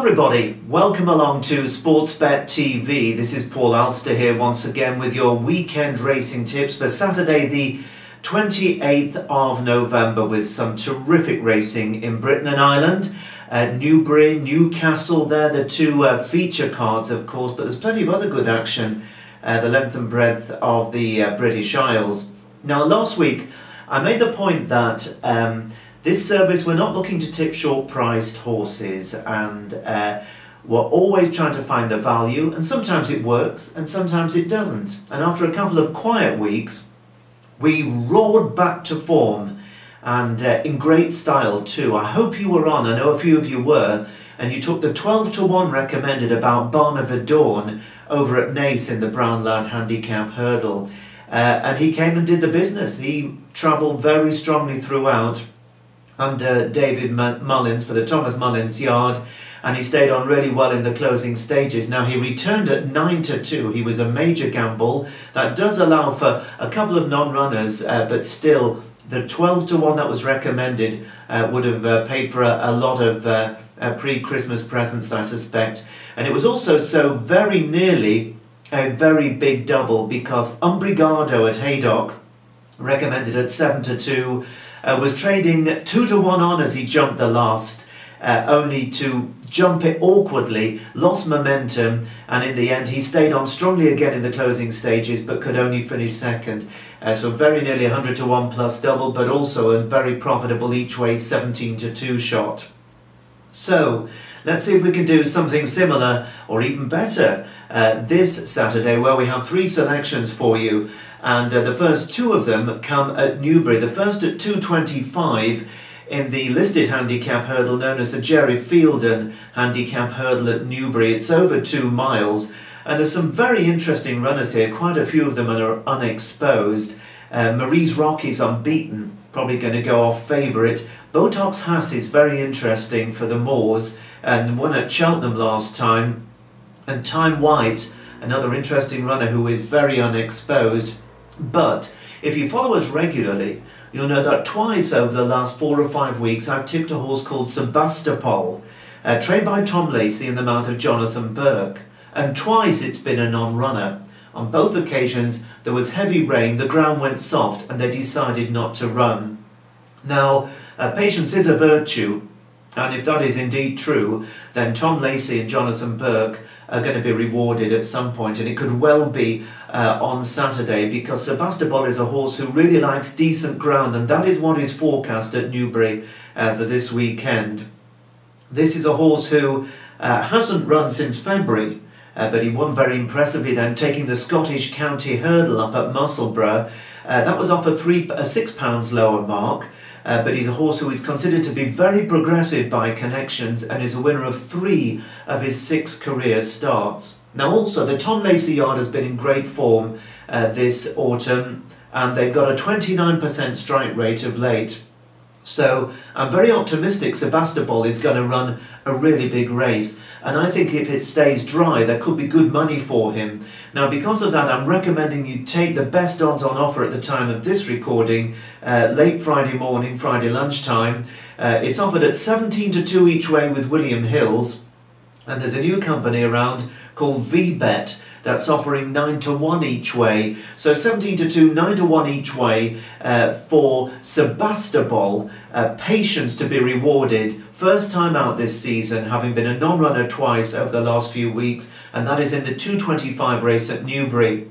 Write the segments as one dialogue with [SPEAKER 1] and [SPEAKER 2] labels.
[SPEAKER 1] everybody, welcome along to Sportsbet TV. This is Paul Alster here once again with your weekend racing tips for Saturday the 28th of November with some terrific racing in Britain and Ireland. Uh, Newbury, Newcastle, they're the two uh, feature cards of course, but there's plenty of other good action, uh, the length and breadth of the uh, British Isles. Now last week I made the point that um, this service, we're not looking to tip short priced horses and uh, we're always trying to find the value and sometimes it works and sometimes it doesn't. And after a couple of quiet weeks, we roared back to form and uh, in great style too. I hope you were on, I know a few of you were, and you took the 12 to 1 recommended about Barnard Dawn over at Naas in the Brown Lad Handicap Hurdle. Uh, and he came and did the business. He travelled very strongly throughout under David Mullins for the Thomas Mullins yard and he stayed on really well in the closing stages. Now he returned at 9 to 2. He was a major gamble. That does allow for a couple of non-runners, uh, but still the 12 to 1 that was recommended uh, would have uh, paid for a, a lot of uh, uh, pre-Christmas presents, I suspect. And it was also so very nearly a very big double because Umbrigado at Haydock recommended at 7 to 2 uh, was trading two to one on as he jumped the last, uh, only to jump it awkwardly, lost momentum, and in the end he stayed on strongly again in the closing stages but could only finish second. Uh, so very nearly 100 to 1 plus double, but also a very profitable each way 17 to 2 shot. So let's see if we can do something similar or even better uh, this Saturday where we have three selections for you and uh, the first two of them come at Newbury. The first at 225 in the listed handicap hurdle known as the Gerry Feilden handicap hurdle at Newbury. It's over two miles and there's some very interesting runners here. Quite a few of them are unexposed. Uh, Marie's Rocky's unbeaten, probably going to go off favourite. Botox Has is very interesting for the Moors and won at Cheltenham last time. And Time White, another interesting runner who is very unexposed. But if you follow us regularly, you'll know that twice over the last four or five weeks I've tipped a horse called Sebastopol, uh, trained by Tom Lacey in the mount of Jonathan Burke. And twice it's been a non-runner. On both occasions there was heavy rain, the ground went soft and they decided not to run. Now, uh, patience is a virtue, and if that is indeed true, then Tom Lacey and Jonathan Burke are going to be rewarded at some point, and it could well be uh, on Saturday because Sebastopol is a horse who really likes decent ground, and that is what is forecast at Newbury uh, for this weekend. This is a horse who uh, hasn't run since February, uh, but he won very impressively then, taking the Scottish County Hurdle up at Musselburgh. Uh, that was off a three, a six pounds lower mark. Uh, but he's a horse who is considered to be very progressive by connections and is a winner of three of his six career starts. Now also, the Tom Lacey yard has been in great form uh, this autumn and they've got a 29% strike rate of late. So I'm very optimistic Sebastopol is going to run a really big race. And I think if it stays dry, there could be good money for him. Now, because of that, I'm recommending you take the best odds on offer at the time of this recording, uh, late Friday morning, Friday lunchtime. Uh, it's offered at 17 to 2 each way with William Hills. And there's a new company around called VBet that's offering 9 to 1 each way. So 17 to 2, 9 to 1 each way uh, for Sebastopol. Uh, patience to be rewarded. First time out this season, having been a non-runner twice over the last few weeks, and that is in the 225 race at Newbury.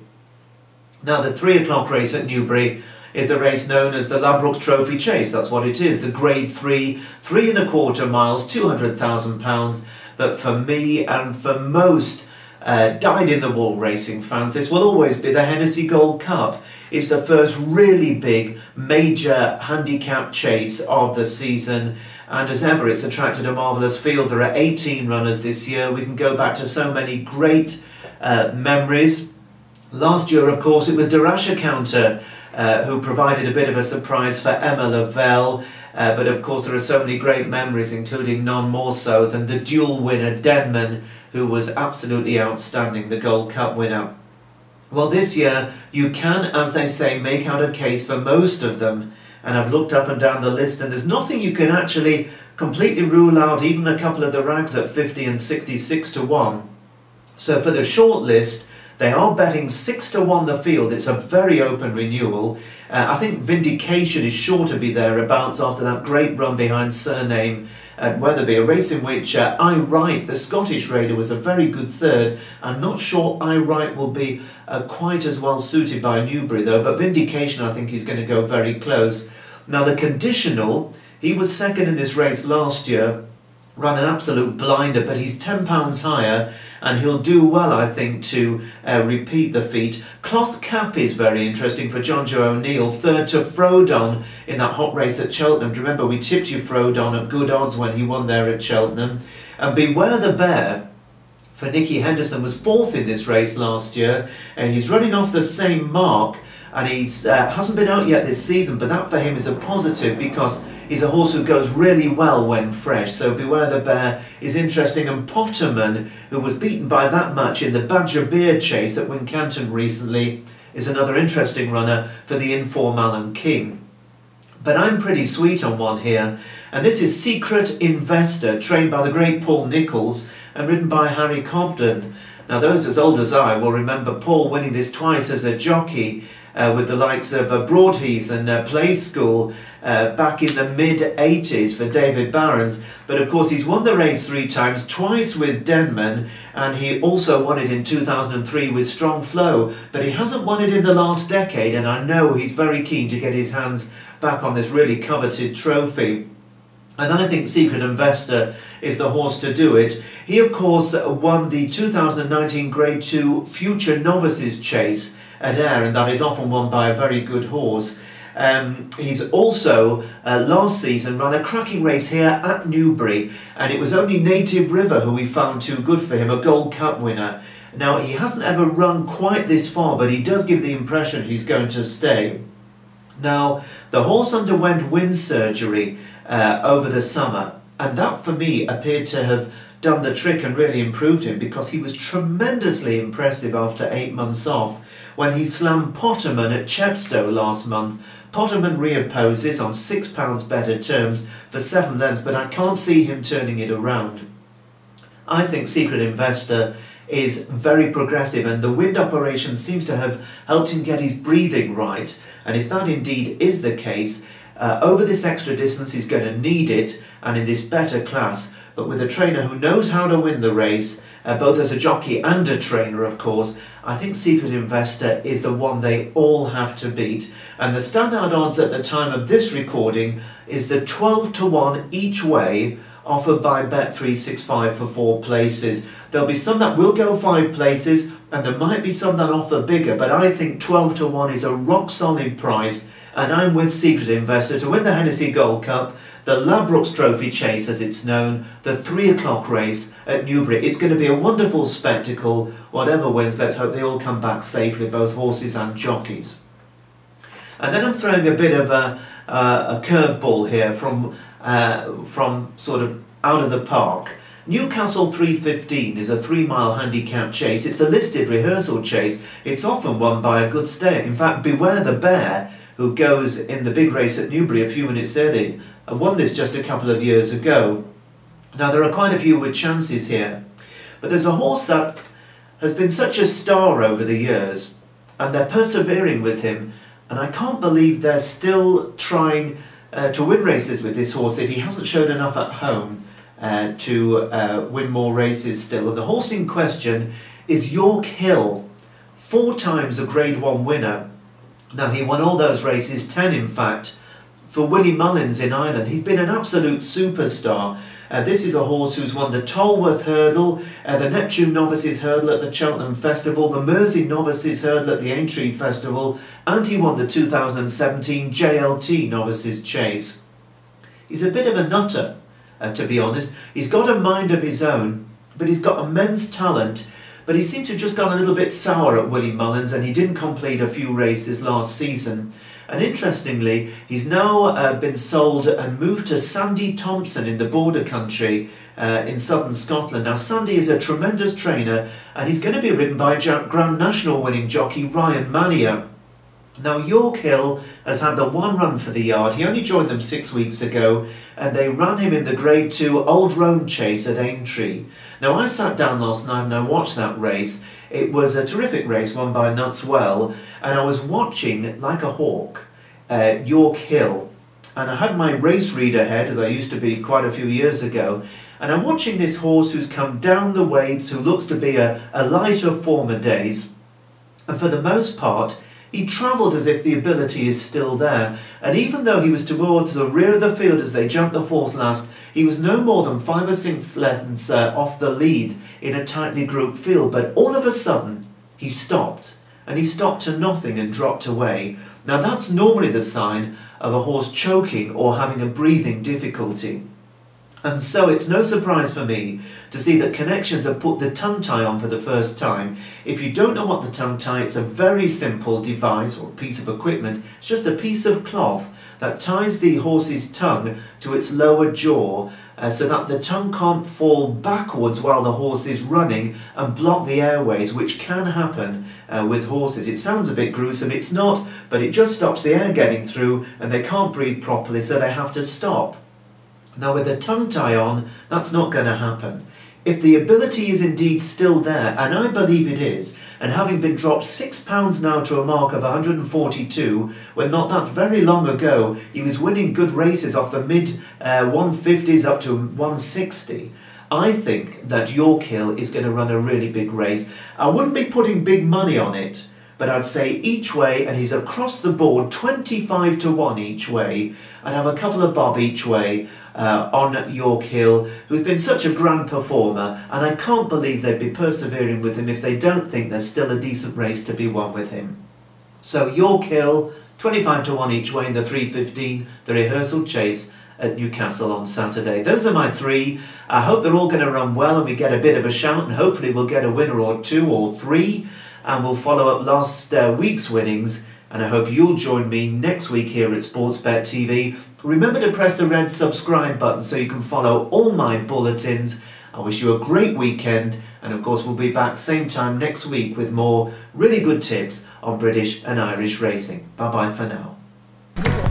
[SPEAKER 1] Now the 3 o'clock race at Newbury is the race known as the Ladbrokes Trophy Chase. That's what it is. The grade 3, 3 and a quarter miles, £200,000. But for me and for most uh, dyed in the wool racing fans, this will always be the Hennessy Gold Cup. It's the first really big major handicap chase of the season and as ever it's attracted a marvellous field. There are 18 runners this year. We can go back to so many great uh, memories. Last year of course it was De Rasher Counter uh, who provided a bit of a surprise for Emma Lavelle. Uh, but of course there are so many great memories including none more so than the dual winner Denman who was absolutely outstanding, the Gold Cup winner. Well, this year, you can, as they say, make out a case for most of them. And I've looked up and down the list, and there's nothing you can actually completely rule out even a couple of the rags at 50 and 66 to 1. So for the short list, they are betting 6 to 1 the field. It's a very open renewal. Uh, I think Vinndication is sure to be thereabouts after that great run behind Cyrname at Wetherby, a race in which uh, Aye Right, the Scottish Raider, was a very good third. I'm not sure Aye Right will be uh, quite as well suited by Newbury though, but Vinndication I think is going to go very close. Now the conditional, he was second in this race last year, ran an absolute blinder, but he's £10 higher and he'll do well, I think, to uh, repeat the feat. Cloth Cap is very interesting for Jonjo O'Neill, third to Frodon in that hot race at Cheltenham. Remember we tipped you Frodon at good odds when he won there at Cheltenham? And Beware the Bear for Nicky Henderson was fourth in this race last year, and he's running off the same mark and he's uh, hasn't been out yet this season, but that for him is a positive because he's a horse who goes really well when fresh. So Beware the Bear is interesting, and Potterman, who was beaten by that much in the Badger Beer Chase at Wincanton recently, is another interesting runner for the Inform Alan King. But I'm pretty sweet on one here, and this is Secret Investor, trained by the great Paul Nicholls and ridden by Harry Cobden. Now, those as old as I will remember Paul winning this twice as a jockey uh, with the likes of uh, Broadheath and uh, Play School uh, back in the mid 80s for David Barons. But of course, he's won the race three times, twice with Denman, and he also won it in 2003 with Strong Flow. But he hasn't won it in the last decade, and I know he's very keen to get his hands back on this really coveted trophy. And I think Secret Investor is the horse to do it. He, of course, won the 2019 Grade 2 Future Novices Chase at Ayr, and that is often won by a very good horse. Um, he's also uh, last season run a cracking race here at Newbury, and it was only Native River who we found too good for him, a Gold Cup winner. Now, he hasn't ever run quite this far, but he does give the impression he's going to stay. Now, the horse underwent wind surgery uh, over the summer, and that for me appeared to have done the trick and really improved him because he was tremendously impressive after eight months off when he slammed Potterman at Chepstow last month. Potterman reopposes on £6 better terms for seven lengths, but I can't see him turning it around. I think Secret Investor is very progressive and the wind operation seems to have helped him get his breathing right. And if that indeed is the case, uh, over this extra distance he's going to need it and in this better class, but with a trainer who knows how to win the race uh, both as a jockey and a trainer, of course, I think Secret Investor is the one they all have to beat. And the standard odds at the time of this recording is the 12 to 1 each way offered by Bet365 for four places. There'll be some that will go five places, and there might be some that offer bigger, but I think 12 to 1 is a rock solid price. And I'm with Secret Investor to win the Hennessy Gold Cup the Ladbrokes Trophy Chase, as it's known, the three o'clock race at Newbury. It's going to be a wonderful spectacle. Whatever wins, let's hope they all come back safely, both horses and jockeys. And then I'm throwing a bit of a, uh, a curveball here from, uh, from sort of out of the park. Newcastle 315 is a three mile handicap chase. It's the listed rehearsal chase. It's often won by a good stayer. In fact, Beware the Bear, who goes in the big race at Newbury a few minutes early, and won this just a couple of years ago. Now there are quite a few with chances here, but there's a horse that has been such a star over the years, and they're persevering with him, and I can't believe they're still trying uh, to win races with this horse if he hasn't shown enough at home uh, to uh, win more races still. And the horse in question is Yorkhill, four times a Grade 1 winner. Now he won all those races, 10 in fact, for Willie Mullins in Ireland. He's been an absolute superstar. Uh, this is a horse who's won the Tolworth Hurdle, uh, the Neptune Novices Hurdle at the Cheltenham Festival, the Mersey Novices Hurdle at the Aintree Festival, and he won the 2017 JLT Novices Chase. He's a bit of a nutter, uh, to be honest. He's got a mind of his own, but he's got immense talent. But he seemed to have just gone a little bit sour at Willie Mullins, and he didn't complete a few races last season. And interestingly, he's now uh, been sold and moved to Sandy Thomson in the border country uh, in southern Scotland. Now, Sandy is a tremendous trainer and he's going to be ridden by Grand National winning jockey Ryan Mania. Now, Yorkhill has had the one run for the yard. He only joined them six weeks ago, and they ran him in the Grade 2 Old Roan Chase at Aintree. Now, I sat down last night and I watched that race. It was a terrific race won by Nuts Well, and I was watching, like a hawk, uh, Yorkhill. And I had my race reader head, as I used to be quite a few years ago, and I'm watching this horse who's come down the weights, who looks to be a, a light of former days. And for the most part, he travelled as if the ability is still there, and even though he was towards the rear of the field as they jumped the fourth last, he was no more than five or six lengths uh, off the lead in a tightly grouped field. But all of a sudden, he stopped, and he stopped to nothing and dropped away. Now that's normally the sign of a horse choking or having a breathing difficulty. And so it's no surprise for me to see that Connections have put the tongue tie on for the first time. If you don't know what the tongue tie, it's a very simple device or piece of equipment. It's just a piece of cloth that ties the horse's tongue to its lower jaw uh, so that the tongue can't fall backwards while the horse is running and block the airways, which can happen uh, with horses. It sounds a bit gruesome, it's not, but it just stops the air getting through and they can't breathe properly, so they have to stop. Now with a tongue tie on, that's not going to happen. If the ability is indeed still there, and I believe it is, and having been dropped six pounds now to a mark of 142, when not that very long ago he was winning good races off the mid uh, 150s up to 160, I think that Yorkhill is going to run a really big race. I wouldn't be putting big money on it, but I'd say each way, and he's across the board 25 to 1 each way. I'd have a couple of bob each way uh, on Yorkhill, who's been such a grand performer, and I can't believe they'd be persevering with him if they don't think there's still a decent race to be won with him. So Yorkhill, 25 to 1 each way in the 315, the rehearsal chase at Newcastle on Saturday. Those are my three. I hope they're all going to run well and we get a bit of a shout and hopefully we'll get a winner or two or three and we'll follow up last uh, week's winnings. And I hope you'll join me next week here at Sportsbet TV. Remember to press the red subscribe button so you can follow all my bulletins. I wish you a great weekend, and of course, we'll be back same time next week with more really good tips on British and Irish racing. Bye bye for now.